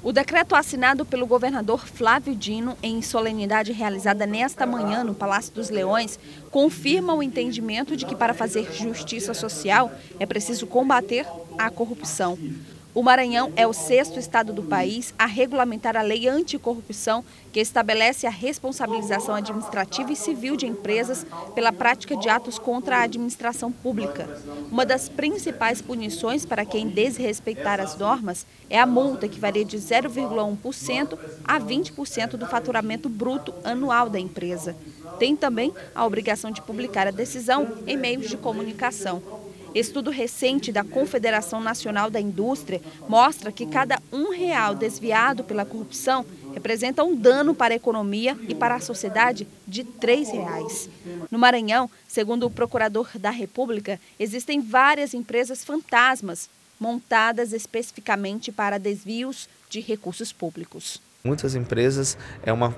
O decreto assinado pelo governador Flávio Dino em solenidade realizada nesta manhã no Palácio dos Leões confirma o entendimento de que para fazer justiça social é preciso combater a corrupção. O Maranhão é o sexto estado do país a regulamentar a lei anticorrupção, que estabelece a responsabilização administrativa e civil de empresas pela prática de atos contra a administração pública. Uma das principais punições para quem desrespeitar as normas é a multa, que varia de 0,1% a 20% do faturamento bruto anual da empresa. Tem também a obrigação de publicar a decisão em meios de comunicação. Estudo recente da Confederação Nacional da Indústria mostra que cada um real desviado pela corrupção representa um dano para a economia e para a sociedade de três reais. No Maranhão, segundo o Procurador da República, existem várias empresas fantasmas montadas especificamente para desvios de recursos públicos. Muitas empresas é uma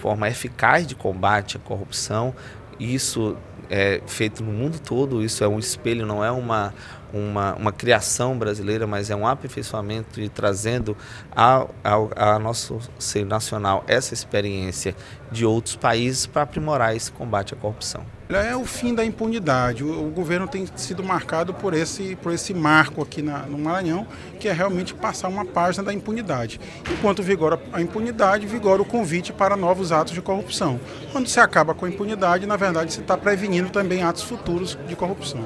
forma eficaz de combate à corrupção. Isso é feito no mundo todo, isso é um espelho, não é uma, uma, uma criação brasileira, mas é um aperfeiçoamento e trazendo ao, ao, ao nosso ser nacional essa experiência de outros países para aprimorar esse combate à corrupção. É o fim da impunidade. O, o governo tem sido marcado por esse, por esse marco aqui na, no Maranhão, que é realmente passar uma página da impunidade. Enquanto vigora a impunidade, vigora o convite para novos atos de corrupção. Quando se acaba com a impunidade, na verdade, se está prevenindo também atos futuros de corrupção.